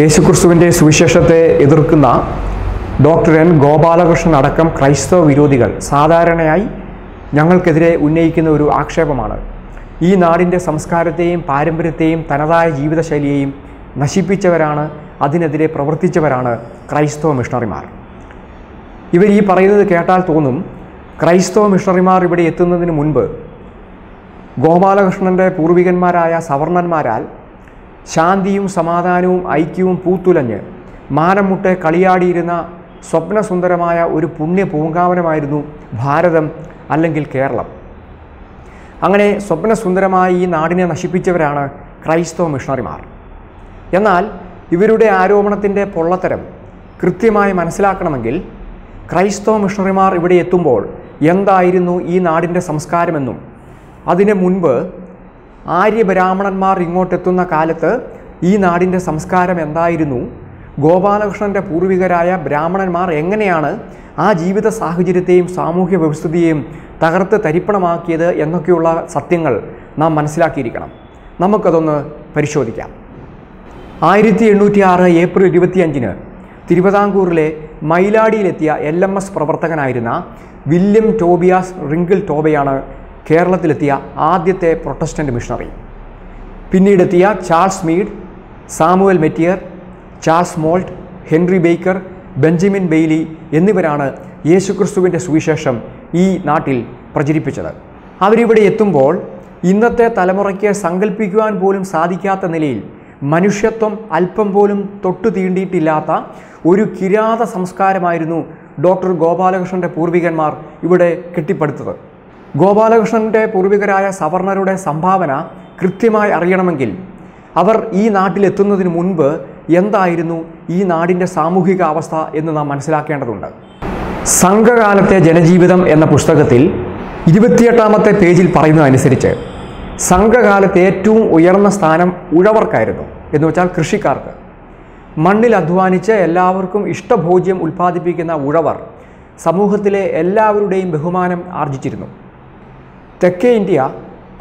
യേശുക്രിസ്തുവിന്റെ സുവിശേഷത്തെ എതിർക്കുന്ന ഡോക്ടർ എൻ ഗോപാലകൃഷ്ണൻ അടക്കം ക്രൈസ്തവ വിരോധികൾ സാധാരണയായി ഞങ്ങൾക്കെതിരെ ഉന്നയിക്കുന്ന ഒരു ആക്ഷേപമാണ്. ഈ നാടിന്റെ സംസ്കാരത്തെയും പാരമ്പര്യത്തെയും തനതായ ജീവിതശൈലിയെയും നശിപ്പിച്ചവരാണ് അതിനെതിരെ പ്രവർത്തിച്ചവരാണ് ക്രൈസ്തവ മിഷണറിമാർ. ഇവർ ഈ പറയുന്നത് കേട്ടാൽ തോന്നും ക്രൈസ്തവ മിഷണറിമാർ ഇവിടെ എത്തുന്നതിന് മുൻപ് ഗോപാലകൃഷ്ണന്റെ പൂർവികന്മാരായ സവർണന്മാരാൽ ശാന്തിയും സമാധാനവും ഐക്യവും പൂത്തുലഞ്ഞ് മാനം മുട്ടെ കളിയാടിയിരുന്ന സ്വപ്നസുന്ദരമായ ഒരു പുണ്യ പൂങ്കാവനമായിരുന്നു ഭാരതം അല്ലെങ്കിൽ കേരളം. അങ്ങനെ സ്വപ്നസുന്ദരമായി ഈ നാടിനെ നശിപ്പിച്ചവരാണ് ക്രൈസ്തവ മിഷണറിമാർ. എന്നാൽ ഇവരുടെ ആരോപണത്തിന്റെ പൊള്ളത്തരം കൃത്യമായി മനസ്സിലാക്കണമെങ്കിൽ ക്രൈസ്തവ മിഷണറിമാർ ഇവിടെ എത്തുമ്പോൾ എന്തായിരുന്നു ഈ നാടിന്റെ സംസ്കാരമെന്നും അതിന് മുൻപ് ആര്യബ്രാഹ്മണന്മാർ ഇങ്ങോട്ടെത്തുന്ന കാലത്ത് ഈ നാടിന്റെ സംസ്കാരം എന്തായിരുന്നു? ഗോപാലകൃഷ്ണന്റെ പൂർവികരായ ബ്രാഹ്മണന്മാർ എങ്ങനെയാണ് ആ ജീവിത സാഹചര്യത്തെയും സാമൂഹ്യ വ്യവസ്ഥിതിയെയും തകർത്ത് തരിപ്പണമാക്കിയത് എന്നൊക്കെയുള്ള സത്യങ്ങൾ നാം മനസ്സിലാക്കിയിരിക്കണം. നമുക്കതൊന്ന് പരിശോധിക്കാം. ആയിരത്തി എണ്ണൂറ്റി ആറ് ഏപ്രിൽ ഇരുപത്തിയഞ്ചിന് തിരുവിതാംകൂറിലെ മയിലാടിയിലെത്തിയ എൽ എം എസ് പ്രവർത്തകനായിരുന്ന വില്യം ടോബിയാസ് റിങ്കിൾ ടോബയാണ് കേരളത്തിലെത്തിയ ആദ്യത്തെ Protestant missionary. പിന്നീടെത്തിയ Charles Mead Samuel Mateer Charles Mault Henry Baker Benjamin Bailey എന്നിവരാണ് യേശുക്രിസ്തുവിന്റെ സുവിശേഷം ഈ നാട്ടിൽ പ്രചരിപ്പിച്ചത്. അവരിവിടെ എത്തുമ്പോൾ ഇന്നത്തെ തലമുറയ്ക്ക് സങ്കല്പിക്കുവാൻ പോലും സാധിക്കാത്ത നിലയിൽ മനുഷ്യത്വം അല്പം പോലും തൊട്ടു തീണ്ടിയിട്ടില്ലാത്ത ഒരു കിരാത സംസ്കാരമായിരുന്നു ഡോക്ടർ ഗോപാലകൃഷ്ണന്റെ പൂർവികന്മാർ ഇവിടെ കെട്ടിപ്പടുത്തത്. ഗോപാലകൃഷ്ണന്റെ പൂർവികരായ സവർണരുടെ സംഭാവന കൃത്യമായി അറിയണമെങ്കിൽ അവർ ഈ നാട്ടിലെത്തുന്നതിന് മുൻപ് എന്തായിരുന്നു ഈ നാടിന്റെ സാമൂഹിക അവസ്ഥ എന്ന് നാം മനസ്സിലാക്കേണ്ടതുണ്ട്. സംഘകാലത്തെ ജനജീവിതം എന്ന പുസ്തകത്തിൽ ഇരുപത്തിയെട്ടാമത്തെ പേജിൽ പറയുന്നതനുസരിച്ച് സംഘകാലത്ത് ഏറ്റവും ഉയർന്ന സ്ഥാനം ഉഴവർക്കായിരുന്നു എന്ന് വെച്ചാൽ കൃഷിക്കാർക്ക്. മണ്ണിൽ അധ്വാനിച്ച് എല്ലാവർക്കും ഇഷ്ടഭോജ്യം ഉൽപ്പാദിപ്പിക്കുന്ന ഉഴവർ സമൂഹത്തിലെ എല്ലാവരുടെയും ബഹുമാനം ആർജിച്ചിരുന്നു. തെക്കേ ഇന്ത്യ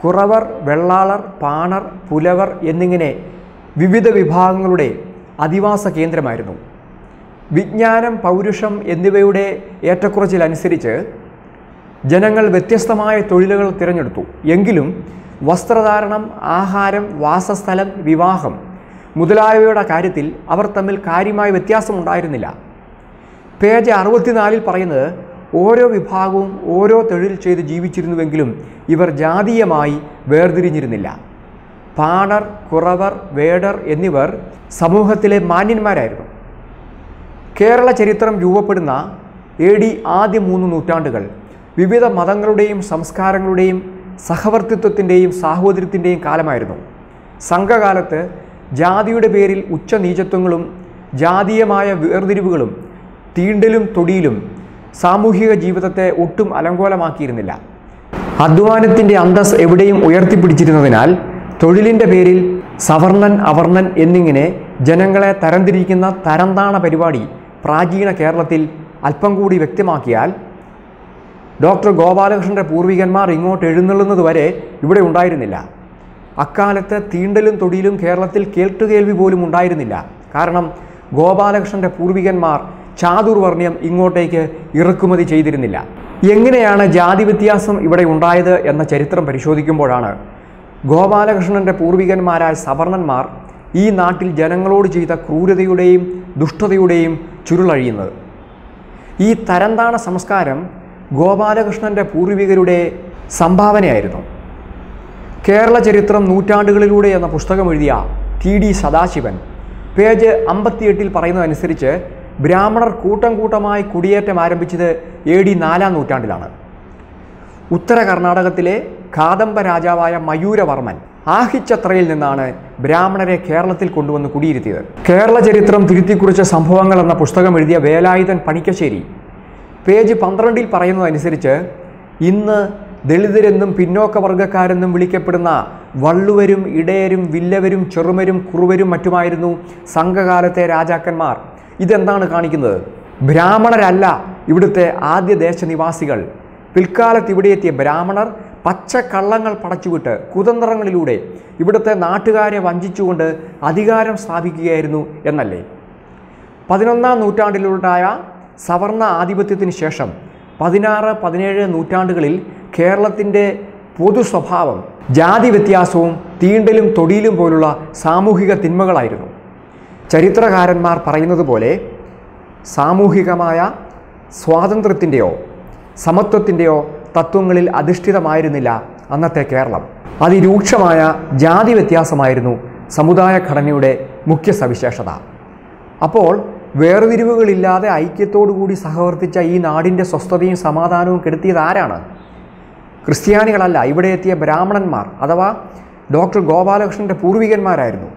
കുറവർ വെള്ളാളർ പാണർ പുലവർ എന്നിങ്ങനെ വിവിധ വിഭാഗങ്ങളുടെ അധിവാസ കേന്ദ്രമായിരുന്നു. വിജ്ഞാനം പൗരുഷം എന്നിവയുടെ ഏറ്റക്കുറച്ചിലനുസരിച്ച് ജനങ്ങൾ വ്യത്യസ്തമായ തൊഴിലുകൾ തിരഞ്ഞെടുത്തു. എങ്കിലും വസ്ത്രധാരണം ആഹാരം വാസസ്ഥലം വിവാഹം മുതലായവയുടെ കാര്യത്തിൽ അവർ തമ്മിൽ കാര്യമായ വ്യത്യാസമുണ്ടായിരുന്നില്ല. പേജ് അറുപത്തിനാലിൽ പറയുന്നത് ഓരോ വിഭാഗവും ഓരോ തൊഴിൽ ചെയ്ത് ജീവിച്ചിരുന്നുവെങ്കിലും ഇവർ ജാതീയമായി വേർതിരിഞ്ഞിരുന്നില്ല. പാണർ കുറവർ വേടർ എന്നിവർ സമൂഹത്തിലെ മാന്യന്മാരായിരുന്നു. കേരള ചരിത്രം രൂപപ്പെടുന്ന എ ഡി ആദ്യ മൂന്ന് നൂറ്റാണ്ടുകൾ വിവിധ മതങ്ങളുടെയും സംസ്കാരങ്ങളുടെയും സഹവർത്തിത്വത്തിന്റെയും സാഹോദര്യത്തിന്റെയും കാലമായിരുന്നു. സംഘകാലത്ത് ജാതിയുടെ പേരിൽ ഉച്ചനീചത്വങ്ങളും ജാതീയമായ വേർതിരിവുകളും തീണ്ടലും തൊടിയിലും സാമൂഹിക ജീവിതത്തെ ഒട്ടും അലങ്കോലമാക്കിയിരുന്നില്ല. അധ്വാനത്തിന്റെ അന്തസ് എവിടെയും ഉയർത്തിപ്പിടിച്ചിരുന്നതിനാൽ തൊഴിലിന്റെ പേരിൽ സവർണൻ അവർണൻ എന്നിങ്ങനെ ജനങ്ങളെ തരംതിരിക്കുന്ന തരംതാണ പരിപാടി പ്രാചീന കേരളത്തിൽ അല്പം കൂടി വ്യക്തമാക്കിയാൽ ഡോക്ടർ ഗോപാലകൃഷ്ണന്റെ പൂർവികന്മാർ ഇങ്ങോട്ട് എഴുന്നള്ളുന്നത് വരെ ഇവിടെ ഉണ്ടായിരുന്നില്ല. അക്കാലത്ത് തീണ്ടലും തൊടിയിലും കേരളത്തിൽ കേൾട്ടുകേൾവി പോലും ഉണ്ടായിരുന്നില്ല. കാരണം ഗോപാലകൃഷ്ണന്റെ പൂർവികന്മാർ ചാതുർവർണ്യം ഇങ്ങോട്ടേക്ക് ഇറക്കുമതി ചെയ്തിരുന്നില്ല. എങ്ങനെയാണ് ജാതി വ്യത്യാസം ഇവിടെ ഉണ്ടായത് എന്ന ചരിത്രം പരിശോധിക്കുമ്പോഴാണ് ഗോപാലകൃഷ്ണന്റെ പൂർവികന്മാരായ സവർണന്മാർ ഈ നാട്ടിൽ ജനങ്ങളോട് ചെയ്ത ക്രൂരതയുടെയും ദുഷ്ടതയുടെയും ചുരുളഴിയുന്നത്. ഈ തരംതാണ സംസ്കാരം ഗോപാലകൃഷ്ണന്റെ പൂർവികരുടെ സംഭാവനയായിരുന്നു. കേരള ചരിത്രം നൂറ്റാണ്ടുകളിലൂടെ എന്ന പുസ്തകം എഴുതിയ ടി ഡി സദാശിവൻ പേജ് അമ്പത്തിയെട്ടിൽ പറയുന്നതനുസരിച്ച് ബ്രാഹ്മണർ കൂട്ടം കൂട്ടമായി കുടിയേറ്റം ആരംഭിച്ചത് എ ഡി നാലാം നൂറ്റാണ്ടിലാണ്. ഉത്തര കർണാടകത്തിലെ കാദംബ രാജാവായ മയൂരവർമ്മൻ ആഹിച്ചത്രയിൽ നിന്നാണ് ബ്രാഹ്മണരെ കേരളത്തിൽ കൊണ്ടുവന്ന് കുടിയിരുത്തിയത്. കേരള ചരിത്രം തിരുത്തിക്കുറിച്ച സംഭവങ്ങൾ എന്ന പുസ്തകം എഴുതിയ വേലായുധൻ പണിക്കശ്ശേരി പേജ് പന്ത്രണ്ടിൽ പറയുന്നതനുസരിച്ച് ഇന്ന് ദളിതരെന്നും പിന്നോക്ക വർഗക്കാരെന്നും വിളിക്കപ്പെടുന്ന വള്ളുവരും ഇടയരും വില്ലവരും ചെറുമരും കുറുവരും മറ്റുമായിരുന്നു സംഘകാലത്തെ രാജാക്കന്മാർ. ഇതെന്താണ് കാണിക്കുന്നത്? ബ്രാഹ്മണരല്ല ഇവിടുത്തെ ആദ്യ ദേശനിവാസികൾ. പിൽക്കാലത്ത് ഇവിടെ എത്തിയ ബ്രാഹ്മണർ പച്ചക്കള്ളങ്ങൾ പടച്ചുവിട്ട് കുതന്ത്രങ്ങളിലൂടെ ഇവിടുത്തെ നാട്ടുകാരെ വഞ്ചിച്ചുകൊണ്ട് അധികാരം സ്ഥാപിക്കുകയായിരുന്നു എന്നല്ലേ? പതിനൊന്നാം നൂറ്റാണ്ടിലുണ്ടായ സവർണ ആധിപത്യത്തിന് ശേഷം പതിനാറ് പതിനേഴ് നൂറ്റാണ്ടുകളിൽ കേരളത്തിന്റെ പൊതു സ്വഭാവം ജാതി വ്യത്യാസവും തീണ്ടലും തൊടിയിലും പോലുള്ള സാമൂഹിക തിന്മകളായിരുന്നു. ചരിത്രകാരന്മാർ പറയുന്നത് പോലെ സാമൂഹികമായ സ്വാതന്ത്ര്യത്തിന്റെയോ സമത്വത്തിന്റെയോ തത്വങ്ങളിൽ അധിഷ്ഠിതമായിരുന്നില്ല അന്നത്തെ കേരളം. അതിരൂക്ഷമായ ജാതി വ്യത്യാസമായിരുന്നു സമുദായ ഘടനയുടെ മുഖ്യ സവിശേഷത. അപ്പോൾ വേർതിരിവുകളില്ലാതെ ഐക്യത്തോടുകൂടി സഹവർത്തിച്ച ഈ നാടിന്റെ സ്വസ്ഥതയും സമാധാനവും കെടുത്തിയത് ആരാണ്? ക്രിസ്ത്യാനികളല്ല ഇവിടെ എത്തിയ ബ്രാഹ്മണന്മാർ അഥവാ ഡോക്ടർ ഗോപാലകൃഷ്ണന്റെ പൂർവികന്മാരായിരുന്നു.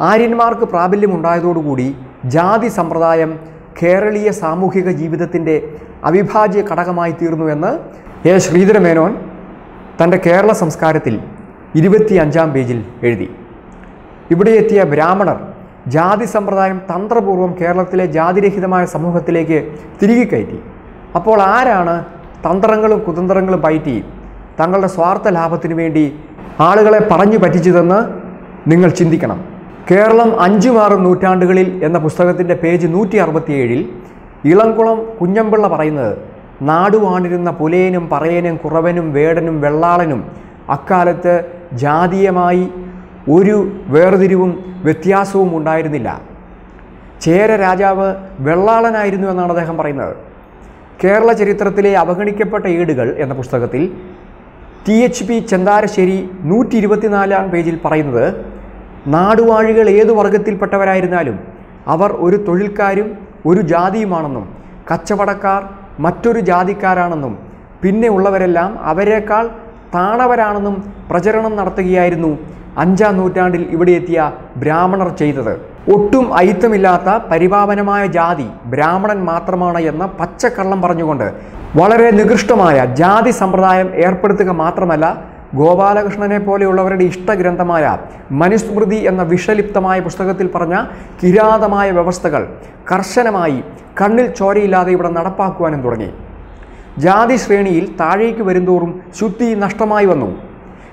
ആര്യന്മാർക്ക് പ്രാബല്യമുണ്ടായതോടുകൂടി ജാതി സമ്പ്രദായം കേരളീയ സാമൂഹിക ജീവിതത്തിന്റെ അവിഭാജ്യ ഘടകമായി തീർന്നു എന്ന് എ ശ്രീധരമേനോൻ തന്റെ കേരള സംസ്കാരത്തിൽ ഇരുപത്തി അഞ്ചാം പേജിൽ എഴുതി. ഇവിടെ എത്തിയ ബ്രാഹ്മണർ ജാതി സമ്പ്രദായം തന്ത്രപൂർവം കേരളത്തിലെ ജാതിരഹിതമായ സമൂഹത്തിലേക്ക് തിരികെ കയറ്റി. അപ്പോൾ ആരാണ് തന്ത്രങ്ങളും കുതന്ത്രങ്ങളും പയറ്റി തങ്ങളുടെ സ്വാർത്ഥ ലാഭത്തിനു വേണ്ടി ആളുകളെ പറഞ്ഞു പറ്റിച്ചതെന്ന് നിങ്ങൾ ചിന്തിക്കണം. കേരളം അഞ്ചും നൂറ്റാണ്ടുകളിൽ എന്ന പുസ്തകത്തിന്റെ പേജ് നൂറ്റി അറുപത്തിയേഴിൽ ഇളംകുളം കുഞ്ഞമ്പിള്ള പറയുന്നത് നാടുവാണിരുന്ന പുലയനും പറയനും കുറവനും വേടനും വെള്ളാളനും അക്കാലത്ത് ജാതീയമായി ഒരു വേർതിരിവും വ്യത്യാസവും ഉണ്ടായിരുന്നില്ല. ചേര രാജാവ് വെള്ളാളനായിരുന്നു എന്നാണ് അദ്ദേഹം പറയുന്നത്. കേരള ചരിത്രത്തിലെ അവഗണിക്കപ്പെട്ട ഏടുകൾ എന്ന പുസ്തകത്തിൽ ടി. എച്ച്. പി. ചെന്താരശ്ശേരി നൂറ്റി ഇരുപത്തിനാലാം പേജിൽ പറയുന്നത് നാടുവാഴികൾ ഏതു വർഗത്തിൽപ്പെട്ടവരായിരുന്നാലും അവർ ഒരു തൊഴിൽക്കാരും ഒരു ജാതിയുമാണെന്നും കച്ചവടക്കാർ മറ്റൊരു ജാതിക്കാരാണെന്നും പിന്നെ ഉള്ളവരെല്ലാം അവരെക്കാൾ താണവരാണെന്നും പ്രചരണം നടത്തുകയായിരുന്നു അഞ്ചാം നൂറ്റാണ്ടിൽ ഇവിടെ എത്തിയ ബ്രാഹ്മണർ ചെയ്തത്. ഒട്ടും ഐത്തമില്ലാത്ത പരിപാവനമായ ജാതി ബ്രാഹ്മണൻ മാത്രമാണ് എന്ന പച്ചക്കള്ളം പറഞ്ഞുകൊണ്ട് വളരെ നികൃഷ്ടമായ ജാതി സമ്പ്രദായം ഏർപ്പെടുത്തുക മാത്രമല്ല ഗോപാലകൃഷ്ണനെ പോലെയുള്ളവരുടെ ഇഷ്ടഗ്രന്ഥമായ മനുസ്മൃതി എന്ന വിഷലിപ്തമായ പുസ്തകത്തിൽ പറഞ്ഞ കിരാതമായ വ്യവസ്ഥകൾ കർശനമായി കണ്ണിൽ ചോരയില്ലാതെ ഇവിടെ നടപ്പാക്കുവാനും തുടങ്ങി. ജാതി ശ്രേണിയിൽ താഴേക്ക് വരുന്തോറും ശുദ്ധി നഷ്ടമായി വന്നു.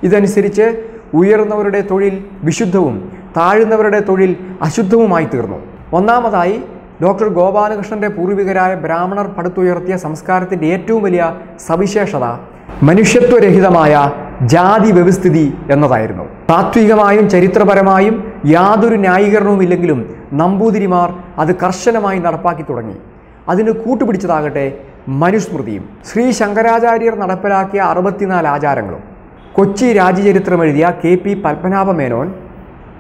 ഇതനുസരിച്ച് ഉയർന്നവരുടെ തൊഴിൽ വിശുദ്ധവും താഴ്ന്നവരുടെ തൊഴിൽ അശുദ്ധവുമായി തീർന്നു. ഒന്നാമതായി ഡോക്ടർ ഗോപാലകൃഷ്ണന്റെ പൂർവികരായ ബ്രാഹ്മണർ പടുത്തുയർത്തിയ സംസ്കാരത്തിന്റെ ഏറ്റവും വലിയ സവിശേഷത മനുഷ്യത്വരഹിതമായ ജാതി വ്യവസ്ഥിതി എന്നതായിരുന്നു. താത്വികമായും ചരിത്രപരമായും യാതൊരു ന്യായീകരണവും ഇല്ലെങ്കിലും നമ്പൂതിരിമാർ അത് കർശനമായി നടപ്പാക്കി തുടങ്ങി. അതിന് കൂട്ടുപിടിച്ചതാകട്ടെ മനുസ്മൃതിയും. ശ്രീ ശങ്കരാചാര്യർ നടപ്പിലാക്കിയ അറുപത്തിനാല് ആചാരങ്ങളും. കൊച്ചി രാജ്യചരിത്രം എഴുതിയ കെ പി പത്മനാഭ മേനോൻ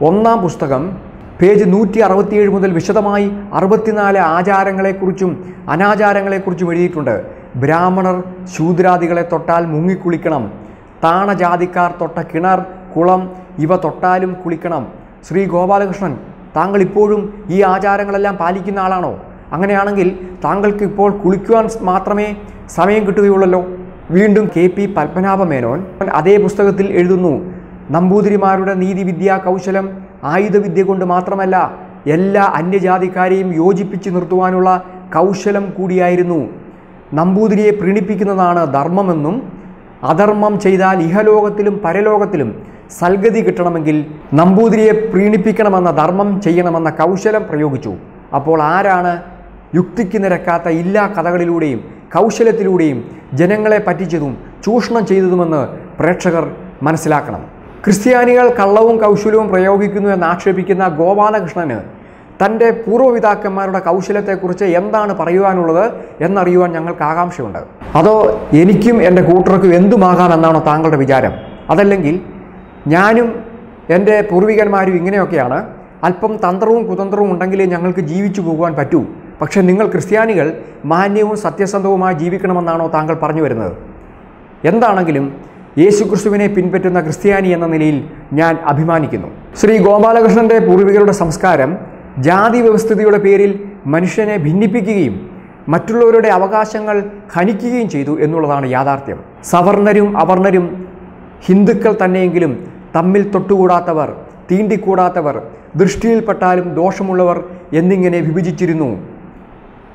ഒന്നാം പുസ്തകം. പേജ് നൂറ്റി അറുപത്തിയേഴ് മുതൽ വിശദമായി അറുപത്തിനാല് ആചാരങ്ങളെക്കുറിച്ചും അനാചാരങ്ങളെക്കുറിച്ചും എഴുതിയിട്ടുണ്ട്. ബ്രാഹ്മണർ ശൂദ്രാദികളെ തൊട്ടാൽ മുങ്ങിക്കുളിക്കണം. താണജാതിക്കാർ തൊട്ട കിണർ കുളം ഇവ തൊട്ടാലും കുളിക്കണം. ശ്രീ ഗോപാലകൃഷ്ണൻ താങ്കൾ ഇപ്പോഴും ഈ ആചാരങ്ങളെല്ലാം പാലിക്കുന്ന ആളാണോ? അങ്ങനെയാണെങ്കിൽ താങ്കൾക്ക് ഇപ്പോൾ കുളിക്കുവാൻ മാത്രമേ സമയം കിട്ടുകയുള്ളല്ലോ. വീണ്ടും കെ പി പത്മനാഭ മേനോൻ അതേ പുസ്തകത്തിൽ എഴുതുന്നു നമ്പൂതിരിമാരുടെ നീതിവിദ്യാ കൗശലം ആയുധവിദ്യ കൊണ്ട് മാത്രമല്ല എല്ലാ അന്യജാതിക്കാരെയും യോജിപ്പിച്ച് നിർത്തുവാനുള്ള കൗശലം കൂടിയായിരുന്നു. നമ്പൂതിരിയെ പ്രീണിപ്പിക്കുന്നതാണ് ധർമ്മമെന്നും അധർമ്മം ചെയ്താൽ ഇഹലോകത്തിലും പരലോകത്തിലും സൽഗതി കിട്ടണമെങ്കിൽ നമ്പൂതിരിയെ പ്രീണിപ്പിക്കണമെന്ന ധർമ്മം ചെയ്യണമെന്ന കൗശലം പ്രയോഗിച്ചു. അപ്പോൾ ആരാണ് യുക്തിക്ക് നിരക്കാത്ത എല്ലാ കഥകളിലൂടെയും കൗശലത്തിലൂടെയും ജനങ്ങളെ പറ്റിച്ചതും ചൂഷണം ചെയ്തതുമെന്ന് പ്രേക്ഷകർ മനസ്സിലാക്കണം. ക്രിസ്ത്യാനികൾ കള്ളവും കൗശലവും പ്രയോഗിക്കുന്നു എന്ന് ആക്ഷേപിക്കുന്ന ഗോപാലകൃഷ്ണന് തന്റെ പൂർവപിതാക്കന്മാരുടെ കൗശലത്തെക്കുറിച്ച് എന്താണ് പറയുവാനുള്ളത് എന്നറിയുവാൻ ഞങ്ങൾക്ക് ആകാംക്ഷയുണ്ട്. അതോ എനിക്കും എന്റെ കൂട്ടർക്കും എന്തുമാകാമെന്നാണോ താങ്കളുടെ വിചാരം? അതല്ലെങ്കിൽ ഞാനും എന്റെ പൂർവികന്മാരും ഇങ്ങനെയൊക്കെയാണ്. അല്പം തന്ത്രവും കുതന്ത്രവും ഉണ്ടെങ്കിലേ ഞങ്ങൾക്ക് ജീവിച്ചു പോകുവാൻ പറ്റൂ. പക്ഷേ നിങ്ങൾ ക്രിസ്ത്യാനികൾ മാന്യവും സത്യസന്ധവുമായി ജീവിക്കണമെന്നാണോ താങ്കൾ പറഞ്ഞു വരുന്നത്? എന്താണെങ്കിലും യേശുക്രിസ്തുവിനെ പിൻപറ്റുന്ന ക്രിസ്ത്യാനി എന്ന നിലയിൽ ഞാൻ അഭിമാനിക്കുന്നു. ശ്രീ ഗോപാലകൃഷ്ണന്റെ പൂർവികരുടെ സംസ്കാരം ജാതി വ്യവസ്ഥിതിയുടെ പേരിൽ മനുഷ്യനെ ഭിന്നിപ്പിക്കുകയും മറ്റുള്ളവരുടെ അവകാശങ്ങൾ ഹനിക്കുകയും ചെയ്തു എന്നുള്ളതാണ് യാഥാർത്ഥ്യം. സവർണരും അവർണരും ഹിന്ദുക്കൾ തന്നെയെങ്കിലും തമ്മിൽ തൊട്ടുകൂടാത്തവർ തീണ്ടിക്കൂടാത്തവർ ദൃഷ്ടിയിൽപ്പെട്ടാലും ദോഷമുള്ളവർ എന്നിങ്ങനെ വിഭജിച്ചിരുന്നു.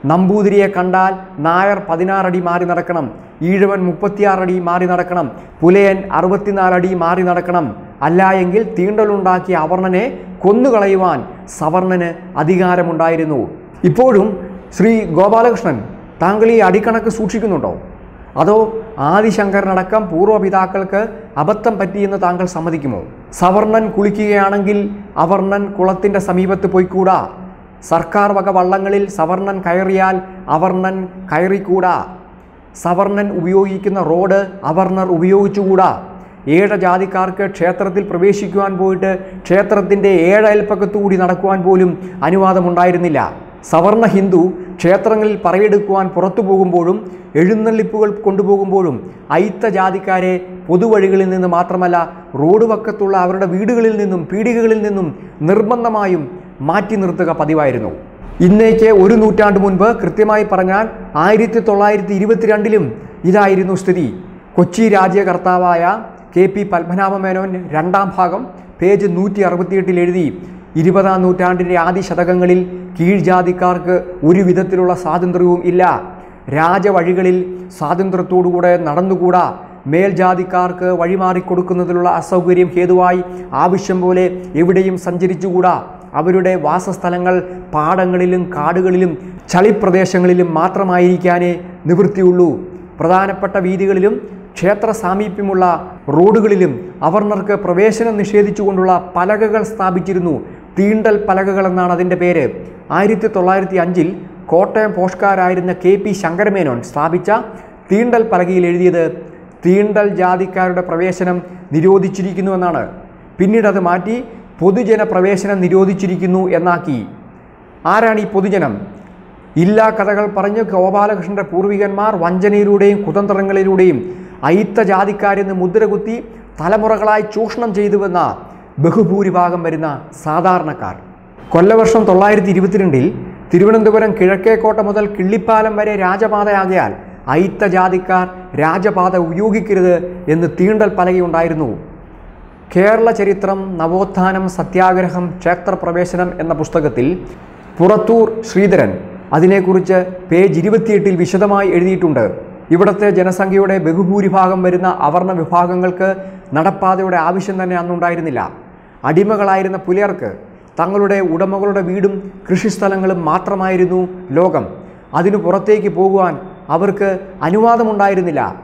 നമ്പൂതിരിയെ കണ്ടാൽ നായർ പതിനാറടി മാറി നടക്കണം ഈഴവൻ മുപ്പത്തിയാറടി മാറി നടക്കണം പുലയൻ അറുപത്തിനാലടി മാറി നടക്കണം. അല്ല എങ്കിൽ തീണ്ടലുണ്ടാക്കിയ അവർണനെ കൊന്നുകളയുവാൻ സവർണന് അധികാരമുണ്ടായിരുന്നു. ഇപ്പോഴും ശ്രീ ഗോപാലകൃഷ്ണൻ താങ്കൾ ഈ അടിക്കണക്ക് സൂക്ഷിക്കുന്നുണ്ടോ? അതോ ആദിശങ്കരനടക്കം പൂർവപിതാക്കൾക്ക് അബദ്ധം പറ്റിയെന്ന് താങ്കൾ സമ്മതിക്കുമോ? സവർണൻ കുളിക്കുകയാണെങ്കിൽ അവർണൻ കുളത്തിന്റെ സമീപത്ത് പോയിക്കൂടാ. സർക്കാർ വക വള്ളങ്ങളിൽ സവർണൻ കയറിയാൽ അവർണൻ കയറിക്കൂടാ. സവർണൻ ഉപയോഗിക്കുന്ന റോഡ് അവർണർ ഉപയോഗിച്ചുകൂടാ. ഏഴ ജാതിക്കാർക്ക് ക്ഷേത്രത്തിൽ പ്രവേശിക്കുവാൻ പോയിട്ട് ക്ഷേത്രത്തിന്റെ ഏഴയൽപ്പക്കത്തുകൂടി നടക്കുവാൻ പോലും അനുവാദമുണ്ടായിരുന്നില്ല. സവർണ ഹിന്ദു ക്ഷേത്രങ്ങളിൽ പറയെടുക്കുവാൻ പുറത്തു പോകുമ്പോഴും എഴുന്നള്ളിപ്പുകൾ കൊണ്ടുപോകുമ്പോഴും അയിത്ത ജാതിക്കാരെ പൊതുവഴികളിൽ നിന്ന് മാത്രമല്ല റോഡ് വക്കത്തുള്ള അവരുടെ വീടുകളിൽ നിന്നും പീടികകളിൽ നിന്നും നിർബന്ധമായും മാറ്റി നിർത്തുക പതിവായിരുന്നു. ഇന്നേക്ക് ഒരു നൂറ്റാണ്ട് മുൻപ് കൃത്യമായി പറഞ്ഞാൽ ആയിരത്തി തൊള്ളായിരത്തി ഇരുപത്തിരണ്ടിലും ഇതായിരുന്നു സ്ഥിതി. കൊച്ചി രാജ്യകർത്താവായ കെ പി പത്മനാഭമേനോൻ രണ്ടാം ഭാഗം പേജ് നൂറ്റി അറുപത്തിയെട്ടിൽ എഴുതി ഇരുപതാം നൂറ്റാണ്ടിന്റെ ആദ്യ ശതകങ്ങളിൽ കീഴ്ജാതിക്കാർക്ക് ഒരു വിധത്തിലുള്ള സ്വാതന്ത്ര്യവും ഇല്ല. രാജവഴികളിൽ സ്വാതന്ത്ര്യത്തോടുകൂടെ നടന്നുകൂടാ. മേൽജാതിക്കാർക്ക് വഴിമാറിക്കൊടുക്കുന്നതിലുള്ള അസൗകര്യം ഹേതുവായി ആവശ്യം പോലെ എവിടെയും സഞ്ചരിച്ചുകൂടാ. അവരുടെ വാസസ്ഥലങ്ങൾ പാടങ്ങളിലും കാടുകളിലും ചളിപ്രദേശങ്ങളിലും മാത്രമായിരിക്കാനേ നിവൃത്തിയുള്ളൂ. പ്രധാനപ്പെട്ട വീതികളിലും ക്ഷേത്ര സാമീപ്യമുള്ള റോഡുകളിലും അവർണർക്ക് പ്രവേശനം നിഷേധിച്ചുകൊണ്ടുള്ള പലകകൾ സ്ഥാപിച്ചിരുന്നു. തീണ്ടൽ പലകകൾ എന്നാണ് അതിന്റെ പേര്. ആയിരത്തി തൊള്ളായിരത്തി അഞ്ചിൽ കോട്ടയം പോഷ്കാരായിരുന്ന കെ പി ശങ്കരമേനോൻ സ്ഥാപിച്ച തീണ്ടൽ പലകയിൽ എഴുതിയത് തീണ്ടൽ ജാതിക്കാരുടെ പ്രവേശനം നിരോധിച്ചിരിക്കുന്നു എന്നാണ്. പിന്നീട് അത് മാറ്റി പൊതുജന പ്രവേശനം നിരോധിച്ചിരിക്കുന്നു എന്നാക്കി. ആരാണ് ഈ പൊതുജനം? ഇല്ലാ കഥകൾ പറഞ്ഞ് ഗോപാലകൃഷ്ണന്റെ പൂർവികന്മാർ വഞ്ചനയിലൂടെയും കുതന്ത്രങ്ങളിലൂടെയും അയിത്ത ജാതിക്കാരെന്ന് മുദ്രകുത്തി തലമുറകളായി ചൂഷണം ചെയ്തുവെന്ന ബഹുഭൂരിഭാഗം വരുന്ന സാധാരണക്കാർ. കൊല്ലവർഷം തൊള്ളായിരത്തി ഇരുപത്തിരണ്ടിൽ തിരുവനന്തപുരം കിഴക്കേക്കോട്ട മുതൽ കിള്ളിപ്പാലം വരെ രാജപാതയാകയാൽ അയിത്ത ജാതിക്കാർ രാജപാത ഉപയോഗിക്കരുത് എന്ന് തീണ്ടൽ പലകയുണ്ടായിരുന്നു. കേരള ചരിത്രം നവോത്ഥാനം സത്യാഗ്രഹം ക്ഷേത്രപ്രവേശനം എന്ന പുസ്തകത്തിൽ പുറത്തൂർ ശ്രീധരൻ അതിനെക്കുറിച്ച് പേജ് ഇരുപത്തിയെട്ടിൽ വിശദമായി എഴുതിയിട്ടുണ്ട്. ഇവിടുത്തെ ജനസംഖ്യയുടെ ബഹുഭൂരിഭാഗം വരുന്ന അവർണ വിഭാഗങ്ങൾക്ക് നടപ്പാതയുടെ ആവശ്യം തന്നെ അന്നുണ്ടായിരുന്നില്ല. അടിമകളായിരുന്ന പുലയർക്ക് തങ്ങളുടെ ഉടമകളുടെ വീടും കൃഷിസ്ഥലങ്ങളും മാത്രമായിരുന്നു ലോകം. അതിനു പുറത്തേക്ക് പോകുവാൻ അവർക്ക് അനുവാദമുണ്ടായിരുന്നില്ല.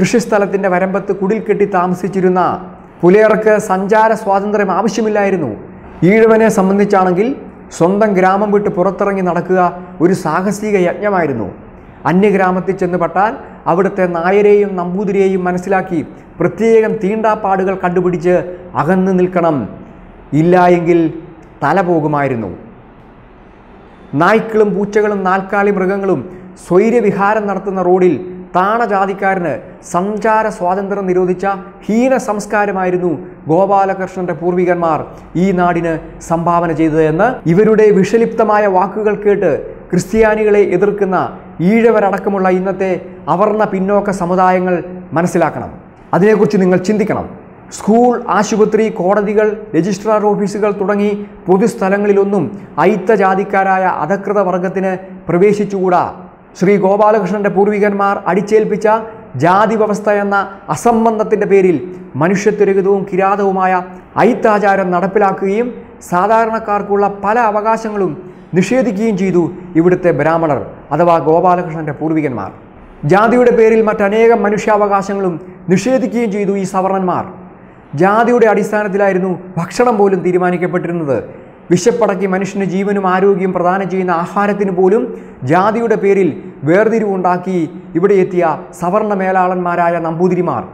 കൃഷിസ്ഥലത്തിന്റെ വരമ്പത്ത് കുടിൽ കെട്ടി താമസിച്ചിരുന്ന പുലയർക്ക് സഞ്ചാര സ്വാതന്ത്ര്യം ആവശ്യമില്ലായിരുന്നു. ഈഴവനെ സംബന്ധിച്ചാണെങ്കിൽ സ്വന്തം ഗ്രാമം വിട്ട് പുറത്തിറങ്ങി നടക്കുക ഒരു സാഹസിക യജ്ഞമായിരുന്നു. അന്യഗ്രാമത്തിൽ ചെന്ന് പെട്ടാൽ അവിടുത്തെ നായരെയും നമ്പൂതിരിയെയും മനസ്സിലാക്കി പ്രത്യേകം തീണ്ടാപ്പാടുകൾ കണ്ടുപിടിച്ച് അകന്നു നിൽക്കണം. ഇല്ല എങ്കിൽ തല പോകുമായിരുന്നു. നായ്ക്കളും പൂച്ചകളും നാൽക്കാലി മൃഗങ്ങളും സ്വൈര്യവിഹാരം നടത്തുന്ന റോഡിൽ താണജാതിക്കാരന് സഞ്ചാര സ്വാതന്ത്ര്യം നിരോധിച്ച ഹീന സംസ്കാരമായിരുന്നു ഗോപാലകൃഷ്ണന്റെ പൂർവികന്മാർ ഈ നാടിന് സംഭാവന ചെയ്തത് എന്ന് ഇവരുടെ വിഷലിപ്തമായ വാക്കുകൾ കേട്ട് ക്രിസ്ത്യാനികളെ എതിർക്കുന്ന ഈഴവരടക്കമുള്ള ഇന്നത്തെ അവർണ പിന്നോക്ക സമുദായങ്ങൾ മനസ്സിലാക്കണം. അതിനെക്കുറിച്ച് നിങ്ങൾ ചിന്തിക്കണം. സ്കൂൾ ആശുപത്രി കോടതികൾ രജിസ്ട്രാർ ഓഫീസുകൾ തുടങ്ങി പൊതുസ്ഥലങ്ങളിലൊന്നും അയിത്തജാതിക്കാരായ അധകൃത വർഗത്തിന് പ്രവേശിച്ചുകൂടാ. ശ്രീ ഗോപാലകൃഷ്ണന്റെ പൂർവികന്മാർ അടിച്ചേൽപ്പിച്ച ജാതി വ്യവസ്ഥ എന്ന അസംബന്ധത്തിന്റെ പേരിൽ മനുഷ്യത്വരഹിതവും കിരാതവുമായ ഐത്താചാരം നടപ്പിലാക്കുകയും സാധാരണക്കാർക്കുള്ള പല അവകാശങ്ങളും നിഷേധിക്കുകയും ചെയ്തു ഇവിടുത്തെ ബ്രാഹ്മണർ. അഥവാ ഗോപാലകൃഷ്ണന്റെ പൂർവികന്മാർ. ജാതിയുടെ പേരിൽ മറ്റനേകം മനുഷ്യാവകാശങ്ങളും നിഷേധിക്കുകയും ചെയ്തു ഈ സവർണന്മാർ. ജാതിയുടെ അടിസ്ഥാനത്തിലായിരുന്നു ഭക്ഷണം പോലും തീരുമാനിക്കപ്പെട്ടിരുന്നത്. വിശപ്പടക്കി മനുഷ്യന് ജീവനും ആരോഗ്യവും പ്രദാനം ചെയ്യുന്ന ആഹാരത്തിന് പോലും ജാതിയുടെ പേരിൽ വേർതിരിവുണ്ടാക്കി ഇവിടെ എത്തിയ സവർണ മേലാളന്മാരായ നമ്പൂതിരിമാർ.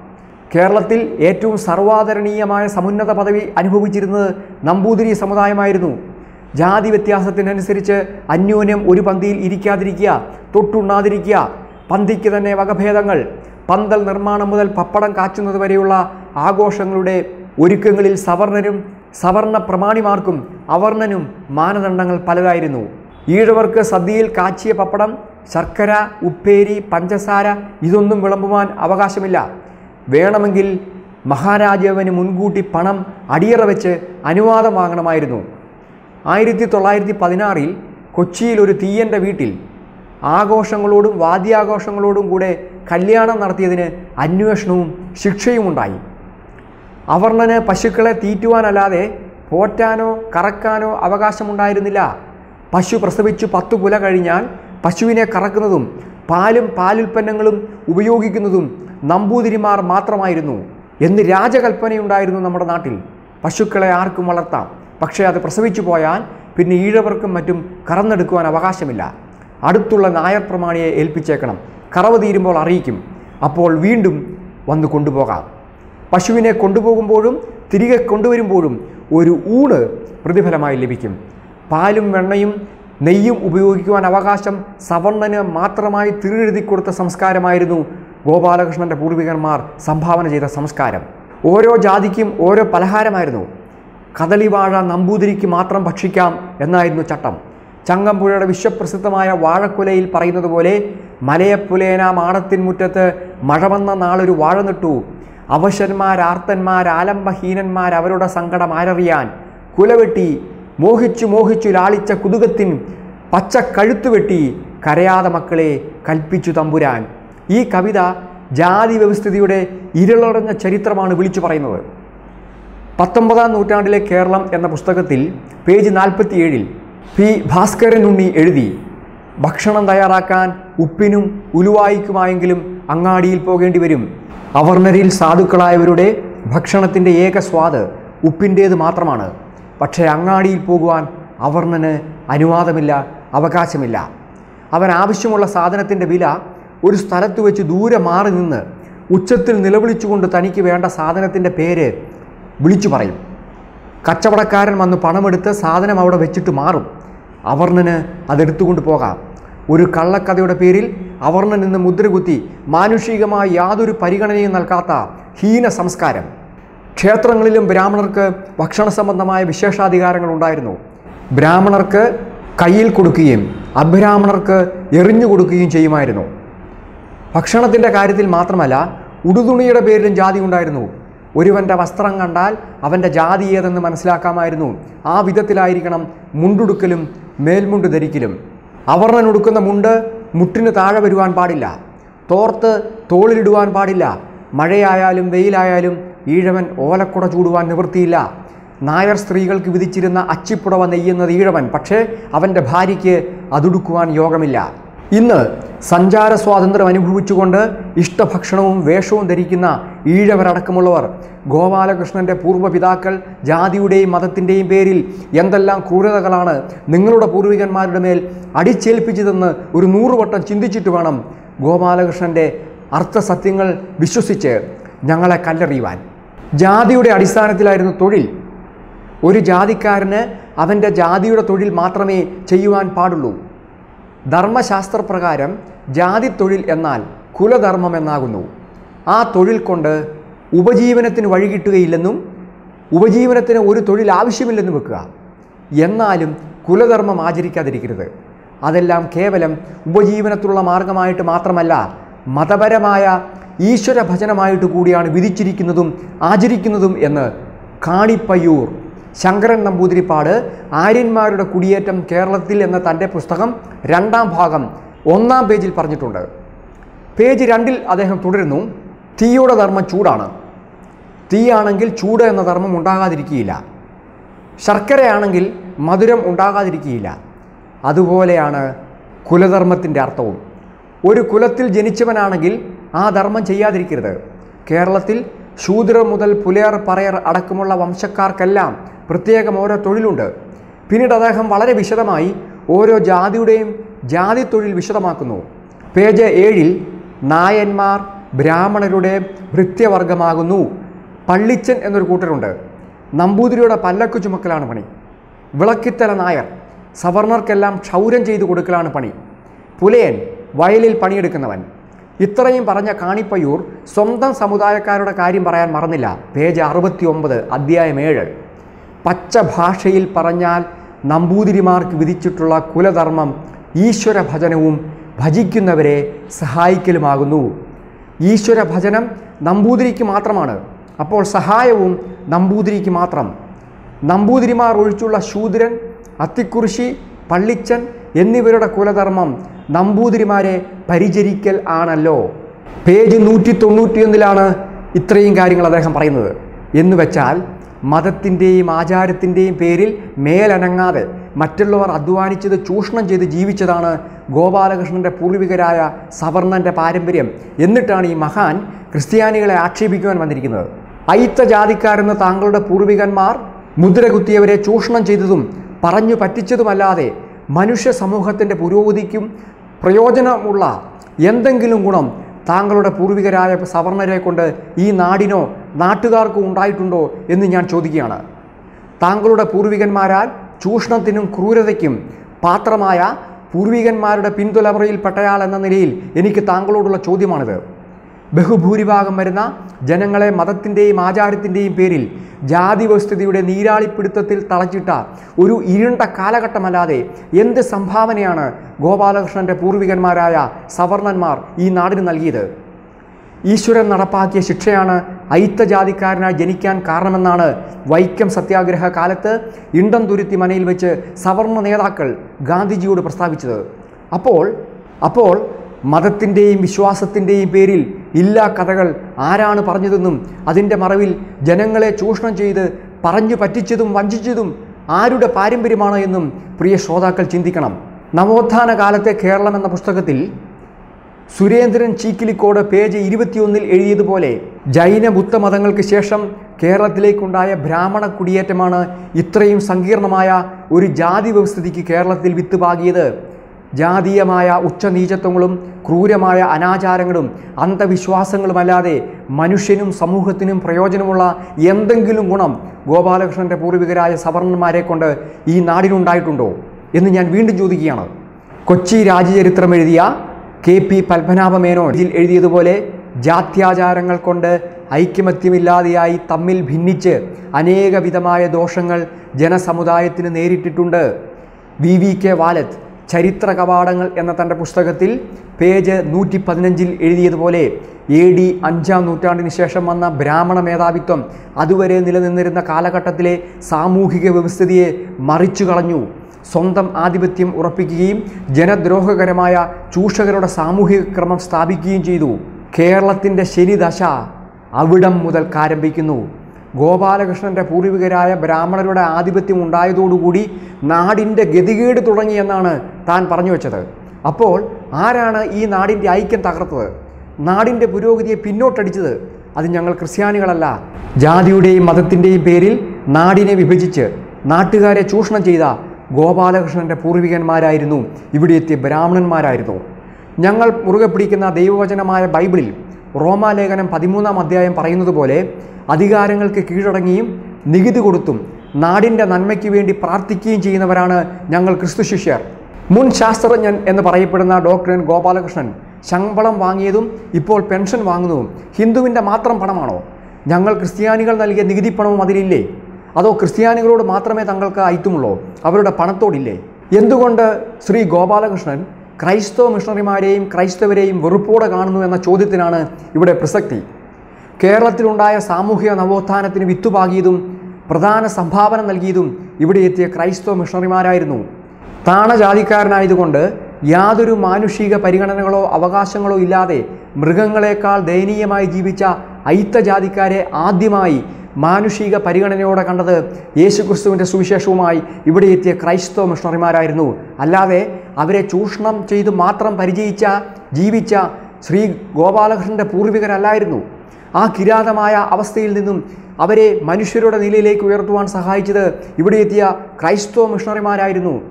കേരളത്തിൽ ഏറ്റവും സർവാദരണീയമായ സമുന്നത പദവി അനുഭവിച്ചിരുന്നത് നമ്പൂതിരി സമുദായമായിരുന്നു. ജാതി വ്യത്യാസത്തിനനുസരിച്ച് അന്യോന്യം ഒരു പന്തിയിൽ ഇരിക്കാതിരിക്കുക തൊട്ടുണ്ണാതിരിക്കുക പന്തിക്ക് തന്നെ വകഭേദങ്ങൾ. പന്തൽ നിർമ്മാണം മുതൽ പപ്പടം കാച്ചുന്നത് വരെയുള്ള ആഘോഷങ്ങളുടെ ഒരുക്കങ്ങളിൽ സവർണരും സവർണ പ്രമാണിമാർക്കും അവർണനും മാനദണ്ഡങ്ങൾ പലതായിരുന്നു. ഈഴവർക്ക് സദ്യയിൽ കാച്ചിയ പപ്പടം ശർക്കര ഉപ്പേരി പഞ്ചസാര ഇതൊന്നും വിളമ്പുവാൻ അവകാശമില്ല. വേണമെങ്കിൽ മഹാരാജാവിന് മുൻകൂട്ടി പണം അടിയറ വെച്ച് അനുവാദം വാങ്ങണമായിരുന്നു. ആയിരത്തി തൊള്ളായിരത്തി പതിനാറിൽ കൊച്ചിയിൽ ഒരു തീയന്റെ വീട്ടിൽ ആഘോഷങ്ങളോടും വാദ്യാഘോഷങ്ങളോടും കൂടെ കല്യാണം നടത്തിയതിന് അന്വേഷണവും ശിക്ഷയും ഉണ്ടായി അവർണന് പശുക്കളെ തീറ്റുവാനല്ലാതെ പോറ്റാനോ കറക്കാനോ അവകാശമുണ്ടായിരുന്നില്ല. പശു പ്രസവിച്ചു പത്തു കുല കഴിഞ്ഞാൽ പശുവിനെ കറക്കുന്നതും പാലും പാലുൽപ്പന്നങ്ങളും ഉപയോഗിക്കുന്നതും നമ്പൂതിരിമാർ മാത്രമായിരുന്നു എന്ന് രാജകൽപ്പനയുണ്ടായിരുന്നു നമ്മുടെ നാട്ടിൽ. പശുക്കളെ ആർക്കും വളർത്താം. പക്ഷേ അത് പ്രസവിച്ചു പോയാൽ പിന്നെ ഈഴവർക്കും മറ്റും കറന്നെടുക്കുവാൻ അവകാശമില്ല. അടുത്തുള്ള നായർ പ്രമാണിയെ ഏൽപ്പിച്ചേക്കണം. കറവ് തീരുമ്പോൾ അറിയിക്കും. അപ്പോൾ വീണ്ടും വന്ന് കൊണ്ടുപോകാം. പശുവിനെ കൊണ്ടുപോകുമ്പോഴും തിരികെ കൊണ്ടുവരുമ്പോഴും ഒരു ഊണ് പ്രതിഫലമായി ലഭിക്കും. പാലും വെണ്ണയും നെയ്യും ഉപയോഗിക്കുവാൻ അവകാശം സവർണന് മാത്രമായി തിരെഴുതി കൊടുത്ത സംസ്കാരമായിരുന്നു ഗോപാലകൃഷ്ണന്റെ പൂർവികന്മാർ സംഭാവന ചെയ്ത സംസ്കാരം. ഓരോ ജാതിക്കും ഓരോ പലഹാരമായിരുന്നു. കദളിവാഴ നമ്പൂതിരിക്ക് മാത്രം ഭക്ഷിക്കാം എന്നായിരുന്നു ചട്ടം. ചങ്ങമ്പുഴയുടെ വിശ്വപ്രസിദ്ധമായ വാഴക്കുലയിൽ പറയുന്നത് പോലെ മലയപ്പുലേന മാടത്തിൻ മുറ്റത്ത് മഴ വന്ന നാളൊരു വാഴ നിട്ടു. അവശന്മാരാർത്തന്മാർ ആലംബഹീനന്മാർ അവരുടെ സങ്കടം ആരറിയാൻ കുലവെട്ടി മോഹിച്ചു മോഹിച്ചു ലാളിച്ച കുതുകത്തിൻ പച്ച കഴുത്തുവെട്ടി കരയാതെ മക്കളെ കൽപ്പിച്ചു തമ്പുരാൻ. ഈ കവിത ജാതി വ്യവസ്ഥിതിയുടെ ഇരുളടഞ്ഞ ചരിത്രമാണ് വിളിച്ചു പറയുന്നത്. പത്തൊമ്പതാം നൂറ്റാണ്ടിലെ കേരളം എന്ന പുസ്തകത്തിൽ പേജ് നാൽപ്പത്തിയേഴിൽ പി ഭാസ്കരൻ ഉണ്ണി എഴുതി ഭക്ഷണം തയ്യാറാക്കാൻ ഉപ്പിനും ഉലുവായിക്കുമായെങ്കിലും അങ്ങാടിയിൽ പോകേണ്ടി വരും. അവർണരിൽ സാധുക്കളായവരുടെ ഭക്ഷണത്തിന്റെ ഏക സ്വാദ് ഉപ്പിന്റേത് മാത്രമാണ്. പക്ഷേ അങ്ങാടിയിൽ പോകുവാൻ അവർണന് അനുവാദമില്ല അവകാശമില്ല. അവൻ ആവശ്യമുള്ള സാധനത്തിന്റെ വില ഒരു സ്ഥലത്ത് വെച്ച് ദൂരെ മാറി നിന്ന് ഉച്ചത്തിൽ നിലവിളിച്ചുകൊണ്ട് തനിക്ക് വേണ്ട സാധനത്തിന്റെ പേര് വിളിച്ചു പറയും. കച്ചവടക്കാരൻ വന്ന് പണമെടുത്ത് സാധനം അവിടെ വെച്ചിട്ട് മാറും. അവർണന് അതെടുത്തുകൊണ്ട് പോകാം. ഒരു കള്ളക്കഥയുടെ പേരിൽ അവർണൻ നിന്ന് മുദ്രകുത്തി മാനുഷികമായ യാതൊരു പരിഗണനയും നൽകാത്ത ഹീന സംസ്കാരം. ക്ഷേത്രങ്ങളിലും ബ്രാഹ്മണർക്ക് ഭക്ഷണ സംബന്ധമായ വിശേഷാധികാരങ്ങൾ ഉണ്ടായിരുന്നു. ബ്രാഹ്മണർക്ക് കയ്യിൽ കൊടുക്കുകയും അബ്രാഹ്മണർക്ക് എറിഞ്ഞു കൊടുക്കുകയും ചെയ്യുമായിരുന്നു. ഭക്ഷണത്തിന്റെ കാര്യത്തിൽ മാത്രമല്ല ഉടുതുണിയുടെ പേരിലും ജാതി ഉണ്ടായിരുന്നു. ഒരുവന്റെ വസ്ത്രം കണ്ടാൽ അവന്റെ ജാതി ഏതെന്ന് മനസ്സിലാക്കാമായിരുന്നു. ആ വിധത്തിലായിരിക്കണം മുണ്ടുടുക്കലും മേൽമുണ്ട് ധരിക്കലും. അവർണൻ ഉടുക്കുന്ന മുണ്ട് മുട്ടിന് താഴെ വരുവാൻ പാടില്ല. തോർത്ത് തോളിലിടുവാൻ പാടില്ല. മഴയായാലും വെയിലായാലും ഈഴവൻ ഓലക്കുട ചൂടുവാൻ നിവൃത്തിയില്ല. നായർ സ്ത്രീകൾക്ക് വിധിച്ചിരുന്ന അച്ചിപ്പുടവ നെയ്യുന്നത് ഈഴവൻ പക്ഷേ അവന്റെ ഭാര്യയ്ക്ക് അതുടുക്കുവാൻ യോഗമില്ല. ഇന്ന് സഞ്ചാര സ്വാതന്ത്ര്യം അനുഭവിച്ചുകൊണ്ട് ഇഷ്ടഭക്ഷണവും വേഷവും ധരിക്കുന്ന ഈഴവരടക്കമുള്ളവർ. ഗോപാലകൃഷ്ണന്റെ പൂർവപിതാക്കൾ ജാതിയുടെയും മതത്തിന്റെയും പേരിൽ എന്തെല്ലാം ക്രൂരതകളാണ് നിങ്ങളുടെ പൂർവികന്മാരുടെ മേൽ അടിച്ചേൽപ്പിച്ചതെന്ന് ഒരു നൂറുവട്ടം ചിന്തിച്ചിട്ട് വേണം ഗോപാലകൃഷ്ണന്റെ അർത്ഥസത്യങ്ങൾ വിശ്വസിച്ച് ഞങ്ങളെ കല്ലെറിയുവാൻ. ജാതിയുടെ അടിസ്ഥാനത്തിലായിരുന്നു തൊഴിൽ. ഒരു ജാതിക്കാരന് അവന്റെ ജാതിയുടെ തൊഴിൽ മാത്രമേ ചെയ്യുവാൻ പാടുള്ളൂ. ധർമ്മശാസ്ത്രപ്രകാരം ജാതി തൊഴിൽ എന്നാൽ കുലധർമ്മം എന്നാകുന്നു. ആ തൊഴിൽ കൊണ്ട് ഉപജീവനത്തിന് വഴി കിട്ടുകയില്ലെന്നും ഉപജീവനത്തിന് ഒരു തൊഴിൽ ആവശ്യമില്ലെന്നും വെക്കുക. എന്നാലും കുലധർമ്മം ആചരിക്കാതിരിക്കരുത്. അതെല്ലാം കേവലം ഉപജീവനത്തിലുള്ള മാർഗമായിട്ട് മാത്രമല്ല മതപരമായ ഈശ്വര ഭജനമായിട്ട് കൂടിയാണ് വിധിച്ചിരിക്കുന്നതും ആചരിക്കുന്നതും എന്ന് കാണിപ്പയ്യൂർ ശങ്കരൻ നമ്പൂതിരിപ്പാട് ആര്യന്മാരുടെ കുടിയേറ്റം കേരളത്തിൽ എന്ന തന്റെ പുസ്തകം രണ്ടാം ഭാഗം ഒന്നാം പേജിൽ പറഞ്ഞിട്ടുണ്ട്. പേജ് രണ്ടിൽ അദ്ദേഹം തുടരുന്നു. തീയുടെ ധർമ്മം ചൂടാണ്. തീയാണെങ്കിൽ ചൂട് എന്ന ധർമ്മം ഉണ്ടാകാതിരിക്കുകയില്ല ശർക്കരയാണെങ്കിൽ മധുരം ഉണ്ടാകാതിരിക്കുകയില്ല അതുപോലെയാണ് കുലധർമ്മത്തിന്റെ അർത്ഥവും. ഒരു കുലത്തിൽ ജനിച്ചവനാണെങ്കിൽ ആ ധർമ്മം ചെയ്യാതിരിക്കരുത്. കേരളത്തിൽ ശൂദ്രർ മുതൽ പുലയർ പറയർ അടക്കമുള്ള വംശക്കാർക്കെല്ലാം പ്രത്യേകം ഓരോ തൊഴിലുണ്ട്. പിന്നീട് അദ്ദേഹം വളരെ വിശദമായി ഓരോ ജാതിയുടെയും ജാതി തൊഴിൽ വിശദമാക്കുന്നു. പേജ് ഏഴിൽ നായന്മാർ ബ്രാഹ്മണരുടെ ഭൃത്യവർഗമാകുന്നു പള്ളിച്ചൻ എന്നൊരു കൂട്ടരുണ്ട്. നമ്പൂതിരിയുടെ പല്ലക്കു ചുമക്കലാണ് പണി. വിളക്കിത്തല നായർ സവർണർക്കെല്ലാം ക്ഷൗരം ചെയ്തു കൊടുക്കലാണ് പണി. പുലയൻ വയലിൽ പണിയെടുക്കുന്നവൻ. ഇത്രയും പറഞ്ഞ കാണിപ്പയ്യൂർ സ്വന്തം സമുദായക്കാരുടെ കാര്യം പറയാൻ മറന്നില്ല. പേജ് അറുപത്തി ഒമ്പത് അധ്യായം ഏഴ്. പച്ച ഭാഷയിൽ പറഞ്ഞാൽ നമ്പൂതിരിമാർക്ക് വിധിച്ചിട്ടുള്ള കുലധർമ്മം ഈശ്വര ഭജനവും ഭജിക്കുന്നവരെ സഹായിക്കലുമാകുന്നു. ഈശ്വര ഭജനം നമ്പൂതിരിക്ക് മാത്രമാണ്. അപ്പോൾ സഹായവും നമ്പൂതിരിക്ക് മാത്രം. നമ്പൂതിരിമാർ ഒഴിച്ചുള്ള ശൂദ്രൻ അത്തിക്കുറിശി പള്ളിച്ചൻ എന്നിവരുടെ കുലധർമ്മം നമ്പൂതിരിമാരെ പരിചരിക്കൽ ആണല്ലോ. പേജ് നൂറ്റി തൊണ്ണൂറ്റിയൊന്നിലാണ് ഇത്രയും കാര്യങ്ങൾ അദ്ദേഹം പറയുന്നത്. എന്ന് വെച്ചാൽ മതത്തിന്റെയും ആചാരത്തിന്റെയും പേരിൽ മേലനങ്ങാതെ മറ്റുള്ളവർ അധ്വാനിച്ചത് ചൂഷണം ചെയ്ത് ജീവിച്ചതാണ് ഗോപാലകൃഷ്ണന്റെ പൂർവികരായ സവർണന്റെ പാരമ്പര്യം എന്നിട്ടാണ് ഈ മഹാൻ ക്രിസ്ത്യാനികളെ ആക്ഷേപിക്കുവാൻ വന്നിരിക്കുന്നത്. അയിത്ത താങ്കളുടെ പൂർവികന്മാർ മുദ്രകുത്തിയവരെ ചൂഷണം ചെയ്തതും പറഞ്ഞു പറ്റിച്ചതുമല്ലാതെ മനുഷ്യ സമൂഹത്തിന്റെ പുരോഗതിക്കും പ്രയോജനമുള്ള എന്തെങ്കിലും ഗുണം താങ്കളുടെ പൂർവികരായ സവർണരെ കൊണ്ട് ഈ നാടിനോ നാട്ടുകാർക്കോ ഉണ്ടായിട്ടുണ്ടോ എന്ന് ഞാൻ ചോദിക്കുകയാണ്. താങ്കളുടെ പൂർവികന്മാരാൽ ചൂഷണത്തിനും ക്രൂരതയ്ക്കും പാത്രമായ പൂർവികന്മാരുടെ പിന്തുലമുറയിൽപ്പെട്ടയാൾ എന്ന നിലയിൽ എനിക്ക് താങ്കളോടുള്ള ചോദ്യമാണിത്. ബഹുഭൂരിഭാഗം വരുന്ന ജനങ്ങളെ മതത്തിന്റെയും ആചാരത്തിന്റെയും പേരിൽ ജാതി വസ്തുതയുടെ നീരാളിപ്പിടുത്തത്തിൽ തളച്ചിട്ട ഒരു ഇരുണ്ട കാലഘട്ടമല്ലാതെ എന്ത് സംഭാവനയാണ് ഗോപാലകൃഷ്ണന്റെ പൂർവികന്മാരായ സവർണന്മാർ ഈ നാടിന് നൽകിയത്? ഈശ്വരൻ നടപ്പാക്കിയ ശിക്ഷയാണ് അയിത്തജാതിക്കാരനായി ജനിക്കാൻ കാരണമെന്നാണ് വൈക്കം സത്യാഗ്രഹ കാലത്ത് ഇണ്ടം തുരുത്തി മനയിൽ വെച്ച് സവർണ നേതാക്കൾ ഗാന്ധിജിയോട് പ്രസ്താവിച്ചത്. അപ്പോൾ അപ്പോൾ മതത്തിന്റെയും വിശ്വാസത്തിന്റെയും പേരിൽ ഇല്ലാ കഥകൾ ആരാണ് പറഞ്ഞതെന്നും അതിന്റെ മറവിൽ ജനങ്ങളെ ചൂഷണം ചെയ്ത് പറഞ്ഞു പറ്റിച്ചതും വഞ്ചിച്ചതും ആരുടെ പാരമ്പര്യമാണ് എന്നും പ്രിയ ശ്രോതാക്കൾ ചിന്തിക്കണം. നവോത്ഥാന കാലത്തെ കേരളം എന്ന പുസ്തകത്തിൽ സുരേന്ദ്രൻ ചീക്കിലിക്കോട് പേജ് ഇരുപത്തിയൊന്നിൽ എഴുതിയതുപോലെ ജൈന ബുദ്ധമതങ്ങൾക്ക് ശേഷം കേരളത്തിലേക്കുണ്ടായ ബ്രാഹ്മണ കുടിയേറ്റമാണ് ഇത്രയും സങ്കീർണമായ ഒരു ജാതി വ്യവസ്ഥിതിക്ക് കേരളത്തിൽ വിത്ത് പാകിയത് ജാതീയമായ ഉച്ചനീചത്വങ്ങളും ക്രൂരമായ അനാചാരങ്ങളും അന്ധവിശ്വാസങ്ങളുമല്ലാതെ മനുഷ്യനും സമൂഹത്തിനും പ്രയോജനമുള്ള എന്തെങ്കിലും ഗുണം ഗോപാലകൃഷ്ണന്റെ പൂർവികരായ സവർണന്മാരെ കൊണ്ട് ഈ നാടിനുണ്ടായിട്ടുണ്ടോ എന്ന് ഞാൻ വീണ്ടും ചോദിക്കുകയാണ്. കൊച്ചി രാജചരിത്രം എഴുതിയ കെ പി പത്മനാഭമേനോൻ ഇതിൽ എഴുതിയതുപോലെ ജാത്യാചാരങ്ങൾ കൊണ്ട് ഐക്യമത്യമില്ലാതെയായി തമ്മിൽ ഭിന്നിച്ച് അനേകവിധമായ ദോഷങ്ങൾ ജനസമുദായത്തിന് നേരിട്ടിട്ടുണ്ട്. വി വി കെ വാലത്ത് ചരിത്ര കവാടങ്ങൾ എന്ന തന്റെ പുസ്തകത്തിൽ പേജ് നൂറ്റി പതിനഞ്ചിൽ എഴുതിയതുപോലെ എ ഡി അഞ്ചാം നൂറ്റാണ്ടിന് ശേഷം വന്ന ബ്രാഹ്മണ മേധാവിത്വം അതുവരെ നിലനിന്നിരുന്ന കാലഘട്ടത്തിലെ സാമൂഹിക വ്യവസ്ഥിതിയെ മറിച്ചു കളഞ്ഞു. സ്വന്തം ആധിപത്യം ഉറപ്പിക്കുകയും ജനദ്രോഹകരമായ ചൂഷകരുടെ സാമൂഹിക ക്രമം സ്ഥാപിക്കുകയും ചെയ്തു. കേരളത്തിന്റെ ശനിദശ അവിടം മുതൽ ആരംഭിക്കുന്നു ഗോപാലകൃഷ്ണന്റെ പൂർവികരായ ബ്രാഹ്മണരുടെ ആധിപത്യം ഉണ്ടായതോടുകൂടി നാടിന്റെ ഗതികേട് തുടങ്ങിയെന്നാണ് താൻ പറഞ്ഞു വെച്ചത്. അപ്പോൾ ആരാണ് ഈ നാടിന്റെ ഐക്യം തകർത്തത്? നാടിന്റെ പുരോഗതിയെ പിന്നോട്ടടിച്ചത് അത് ഞങ്ങൾ ക്രിസ്ത്യാനികളല്ല. ജാതിയുടെയും മതത്തിന്റെയും പേരിൽ നാടിനെ വിഭജിച്ച് നാട്ടുകാരെ ചൂഷണം ചെയ്ത ഗോപാലകൃഷ്ണന്റെ പൂർവികന്മാരായിരുന്നു. ഇവിടെ എത്തിയ ബ്രാഹ്മണന്മാരായിരുന്നു. ഞങ്ങൾ മുറുകെ പിടിക്കുന്ന ദൈവവചനമായ ബൈബിളിൽ റോമാലേഖനം പതിമൂന്നാം അധ്യായം പറയുന്നത് പോലെ അധികാരങ്ങൾക്ക് കീഴടങ്ങിയും നികുതി കൊടുത്തും നാടിന്റെ നന്മയ്ക്ക് വേണ്ടി പ്രാർത്ഥിക്കുകയും ചെയ്യുന്നവരാണ് ഞങ്ങൾ ക്രിസ്തു ശിഷ്യർ. മുൻ ശാസ്ത്രജ്ഞൻ എന്ന് പറയപ്പെടുന്ന ഡോക്ടർ എൻ ഗോപാലകൃഷ്ണൻ ശമ്പളം വാങ്ങിയതും ഇപ്പോൾ പെൻഷൻ വാങ്ങുന്നതും ഹിന്ദുവിന്റെ മാത്രം പണമാണോ? ഞങ്ങൾ ക്രിസ്ത്യാനികൾ നൽകിയ നികുതി പണവും അതിലില്ലേ? അതോ ക്രിസ്ത്യാനികളോട് മാത്രമേ തങ്ങൾക്ക് ഐത്തുമുള്ളൂ അവരുടെ പണത്തോടില്ലേ? എന്തുകൊണ്ട് ശ്രീ ഗോപാലകൃഷ്ണൻ ക്രൈസ്തവ മിഷണറിമാരെയും ക്രൈസ്തവരെയും വെറുപ്പോടെ കാണുന്നു എന്ന ചോദ്യത്തിനാണ് ഇവിടെ പ്രസക്തി? കേരളത്തിലുണ്ടായ സാമൂഹിക നവോത്ഥാനത്തിന് വിത്തുപാകിയതും പ്രധാന സംഭാവന നൽകിയതും ഇവിടെ എത്തിയ ക്രൈസ്തവ മിഷണറിമാരായിരുന്നു. താണജാതിക്കാരനായതുകൊണ്ട് യാതൊരു മാനുഷിക പരിഗണനകളോ അവകാശങ്ങളോ ഇല്ലാതെ മൃഗങ്ങളെക്കാൾ ദയനീയമായി ജീവിച്ച ഐത്തജാതിക്കാരെ ആദ്യമായി മാനുഷിക പരിഗണനയോടെ കണ്ടത് യേശുക്രിസ്തുവിന്റെ സുവിശേഷവുമായി ഇവിടെ എത്തിയ ക്രൈസ്തവ മിഷണറിമാരായിരുന്നു. അല്ലാതെ അവരെ ചൂഷണം ചെയ്ത് മാത്രം പരിചയിച്ച ജീവിച്ച ശ്രീ ഗോപാലകൃഷ്ണന്റെ പൂർവികരല്ലായിരുന്നു. ആ കിരാതമായ അവസ്ഥയിൽ നിന്നും അവരെ മനുഷ്യരുടെ നിലയിലേക്ക് ഉയർത്തുവാൻ സഹായിച്ചത് ഇവിടെ എത്തിയ ക്രൈസ്തവ മിഷണറിമാരായിരുന്നു.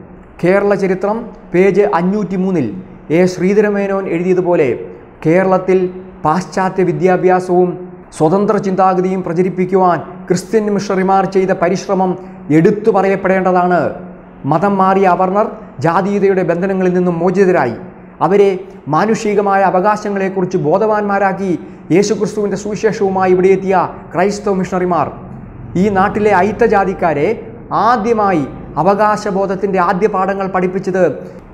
കേരള ചരിത്രം പേജ് അഞ്ഞൂറ്റി മൂന്നിൽ എ ശ്രീധരമേനോൻ എഴുതിയതുപോലെ കേരളത്തിൽ പാശ്ചാത്യ വിദ്യാഭ്യാസവും സ്വതന്ത്ര ചിന്താഗതിയും പ്രചരിപ്പിക്കുവാൻ ക്രിസ്ത്യൻ മിഷണറിമാർ ചെയ്ത പരിശ്രമം എടുത്തു പറയപ്പെടേണ്ടതാണ്. മതം മാറിയ അവർണർ ജാതീയതയുടെ ബന്ധനങ്ങളിൽ നിന്നും മോചിതരായി. അവരെ മാനുഷികമായ അവകാശങ്ങളെക്കുറിച്ച് ബോധവാന്മാരാക്കി യേശുക്രിസ്തുവിന്റെ സുവിശേഷവുമായി ഇവിടെ എത്തിയ ക്രൈസ്തവ മിഷണറിമാർ. ഈ നാട്ടിലെ അയിത്തജാതിക്കാരെ ആദ്യമായി അവകാശബോധത്തിന്റെ ആദ്യ പാഠങ്ങൾ പഠിപ്പിച്ചത്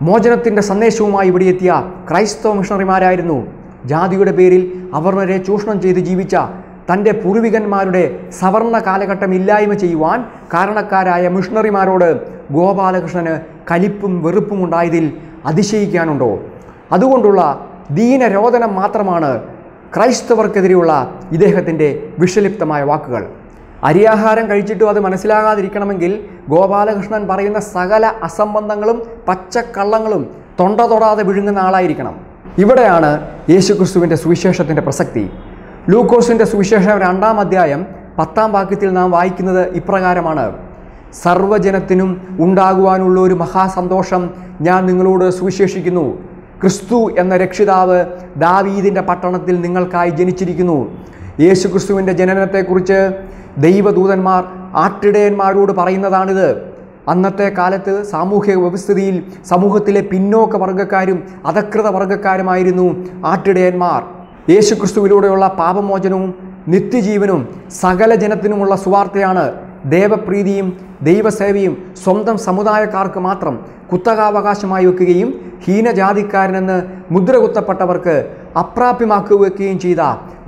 മോചനത്തിന്റെ സന്ദേശവുമായി ഇവിടെ എത്തിയ ക്രൈസ്തവ മിഷണറിമാരായിരുന്നു. ജാതിയുടെ പേരിൽ അവർണരെ ചൂഷണം ചെയ്ത് ജീവിച്ച തന്റെ പൂർവികന്മാരുടെ സവർണ കാലഘട്ടം ഇല്ലായ്മ ചെയ്യുവാൻ കാരണക്കാരായ മിഷണറിമാരോട് ഗോപാലകൃഷ്ണന് കലിപ്പും വെറുപ്പും ഉണ്ടായതിൽ അതിശയിക്കാനുണ്ടോ? അതുകൊണ്ടുള്ള ദീനരോധനം മാത്രമാണ് ക്രൈസ്തവർക്കെതിരെയുള്ള ഇദ്ദേഹത്തിന്റെ വിഷലിപ്തമായ വാക്കുകൾ. അരിയാഹാരം കഴിച്ചിട്ടും അത് മനസ്സിലാകാതിരിക്കണമെങ്കിൽ ഗോപാലകൃഷ്ണൻ പറയുന്ന സകല അസംബന്ധങ്ങളും പച്ചക്കള്ളങ്ങളും തൊണ്ട തൊടാതെ വിഴുങ്ങുന്ന ആളായിരിക്കണം. ഇവിടെയാണ് യേശുക്രിസ്തുവിന്റെ സുവിശേഷത്തിന്റെ പ്രസക്തി. ലൂക്കോസിന്റെ സുവിശേഷം രണ്ടാം അധ്യായം പത്താം വാക്യത്തിൽ നാം വായിക്കുന്നത് ഇപ്രകാരമാണ്. സർവജനത്തിനും ഉണ്ടാകുവാനുള്ള ഒരു മഹാസന്തോഷം ഞാൻ നിങ്ങളോട് സുവിശേഷിക്കുന്നു. ക്രിസ്തു എന്ന രക്ഷിതാവ് ദാവീദിന്റെ പട്ടണത്തിൽ നിങ്ങൾക്കായി ജനിച്ചിരിക്കുന്നു. യേശു ക്രിസ്തുവിന്റെ ജനനത്തെക്കുറിച്ച് ദൈവദൂതന്മാർ ആട്ടിടയന്മാരോട് പറയുന്നതാണിത്. അന്നത്തെ കാലത്ത് സാമൂഹ്യ വ്യവസ്ഥിതിയിൽ സമൂഹത്തിലെ പിന്നോക്ക വർഗക്കാരും അധകൃത വർഗക്കാരുമായിരുന്നു ആട്ടിടയന്മാർ. യേശുക്രിസ്തുവിലൂടെയുള്ള പാപമോചനവും നിത്യജീവനും സകല ജനത്തിനുമുള്ള സുവാർത്തയാണ് ദേവപ്രീതിയും ദൈവസേവയും സ്വന്തം സമുദായക്കാർക്ക് മാത്രം കുത്തകാവകാശമായി വെക്കുകയും ഹീനജാതിക്കാരനെന്ന് മുദ്ര കുത്തപ്പെട്ടവർക്ക് അപ്രാപ്യമാക്കുകയും ചെയ്ത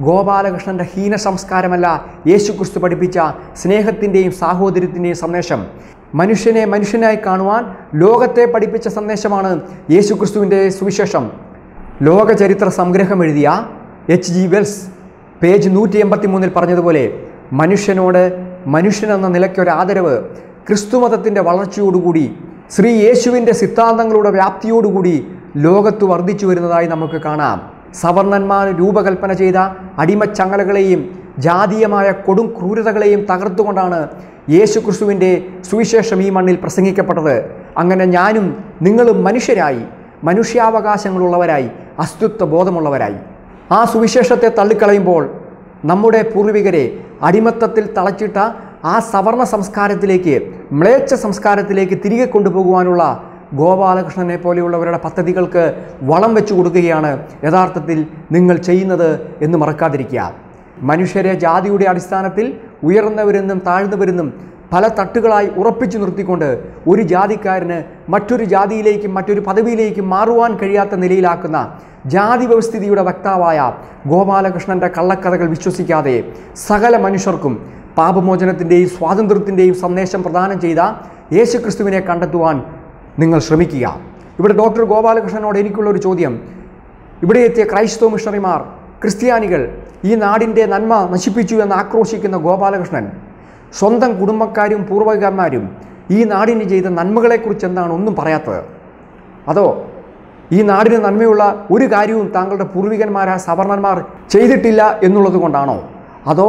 ഗോപാലകൃഷ്ണന്റെ ഹീന സംസ്കാരമല്ല യേശുക്രിസ്തു പഠിപ്പിച്ച സ്നേഹത്തിന്റെയും സാഹോദര്യത്തിന്റെയും സന്ദേശം. മനുഷ്യനെ മനുഷ്യനായി കാണുവാൻ ലോകത്തെ പഠിപ്പിച്ച സന്ദേശമാണ് യേശുക്രിസ്തുവിന്റെ സുവിശേഷം. ലോകചരിത്ര സംഗ്രഹം എഴുതിയ എച്ച് ജി വെൽസ് പേജ് നൂറ്റി എൺപത്തി മൂന്നിൽ പറഞ്ഞതുപോലെ മനുഷ്യനോട് മനുഷ്യനെന്ന നിലയ്ക്കൊരു ആദരവ് ക്രിസ്തുമതത്തിന്റെ വളർച്ചയോടുകൂടി ശ്രീ യേശുവിന്റെ സിദ്ധാന്തങ്ങളുടെ വ്യാപ്തിയോടുകൂടി ലോകത്ത് വർദ്ധിച്ചു വരുന്നതായി നമുക്ക് കാണാം. സവർണന്മാർ രൂപകൽപ്പന ചെയ്ത അടിമച്ചങ്ങലകളെയും ജാതീയമായ കൊടും ക്രൂരതകളെയും തകർത്തുകൊണ്ടാണ് യേശു ക്രിസ്തുവിന്റെ സുവിശേഷം ഈ മണ്ണിൽ പ്രസംഗിക്കപ്പെട്ടത് അങ്ങനെ ഞാനും നിങ്ങളും മനുഷ്യരായി മനുഷ്യാവകാശങ്ങളുള്ളവരായി അസ്തിത്വ ബോധമുള്ളവരായി ആ സുവിശേഷത്തെ തള്ളിക്കളയുമ്പോൾ നമ്മുടെ പൂർവികരെ അടിമത്തത്തിൽ തളച്ചിട്ട ആ സവർണ സംസ്കാരത്തിലേക്ക് മ്ലേച്ഛ സംസ്കാരത്തിലേക്ക് തിരികെ കൊണ്ടുപോകുവാനുള്ള ഗോപാലകൃഷ്ണനെ പോലെയുള്ളവരുടെ പദ്ധതികൾക്ക് വളം വെച്ചു കൊടുക്കുകയാണ് യഥാർത്ഥത്തിൽ നിങ്ങൾ ചെയ്യുന്നത് എന്ന് മറക്കാതിരിക്കുക. മനുഷ്യരെ ജാതിയുടെ അടിസ്ഥാനത്തിൽ ഉയർന്നവരെന്നും താഴ്ന്നവരെന്നും പല തട്ടുകളായി ഉറപ്പിച്ചു നിർത്തിക്കൊണ്ട് ഒരു ജാതിക്കാരന് മറ്റൊരു ജാതിയിലേക്കും മറ്റൊരു പദവിയിലേക്കും മാറുവാൻ കഴിയാത്ത നിലയിലാക്കുന്ന ജാതി വ്യവസ്ഥിതിയുടെ വക്താവായ ഗോപാലകൃഷ്ണന്റെ കള്ളക്കഥകൾ വിശ്വസിക്കാതെ സകല മനുഷ്യർക്കും പാപമോചനത്തിന്റെയും സ്വാതന്ത്ര്യത്തിന്റെയും സന്ദേശം പ്രദാനം ചെയ്ത യേശുക്രിസ്തുവിനെ കണ്ടെത്തുവാൻ നിങ്ങൾ ശ്രമിക്കുക. ഇവിടെ ഡോക്ടർ ഗോപാലകൃഷ്ണനോട് എനിക്കുള്ള ഒരു ചോദ്യം. ഇവിടെ എത്തിയ ക്രൈസ്തവ മിഷണറിമാർ ക്രിസ്ത്യാനികൾ ഈ നാടിന്റെ നന്മ നശിപ്പിച്ചു എന്ന് ആക്രോശിക്കുന്ന ഗോപാലകൃഷ്ണൻ സ്വന്തം കുടുംബക്കാരും പൂർവികന്മാരും ഈ നാടിന് ചെയ്ത നന്മകളെക്കുറിച്ച് എന്താണ് ഒന്നും പറയാത്തത്? അതോ ഈ നാടിന് നന്മയുള്ള ഒരു കാര്യവും താങ്കളുടെ പൂർവികന്മാരായ സവർണന്മാർ ചെയ്തിട്ടില്ല എന്നുള്ളത് കൊണ്ടാണോ? അതോ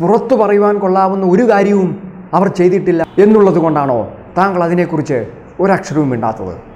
പുറത്തു പറയുവാൻ കൊള്ളാവുന്ന ഒരു കാര്യവും അവർ ചെയ്തിട്ടില്ല എന്നുള്ളത് കൊണ്ടാണോ താങ്കൾ അതിനെക്കുറിച്ച് ഒരക്ഷരവും മിണ്ടാത്തത്?